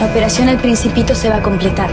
La operación El Principito se va a completar.